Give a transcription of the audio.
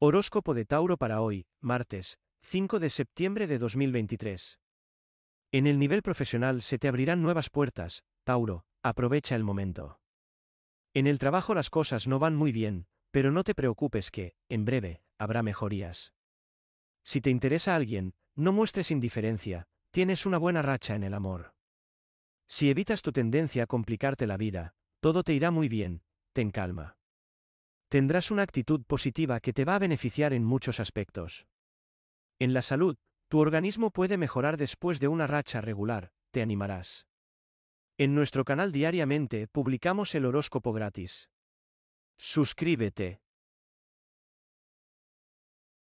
Horóscopo de Tauro para hoy, martes, 5 de septiembre de 2023. En el nivel profesional se te abrirán nuevas puertas, Tauro, aprovecha el momento. En el trabajo las cosas no van muy bien, pero no te preocupes que, en breve, habrá mejorías. Si te interesa alguien, no muestres indiferencia, tienes una buena racha en el amor. Si evitas tu tendencia a complicarte la vida, todo te irá muy bien, ten calma. Tendrás una actitud positiva que te va a beneficiar en muchos aspectos. En la salud, tu organismo puede mejorar después de una racha regular, te animarás. En nuestro canal diariamente publicamos el horóscopo gratis. Suscríbete.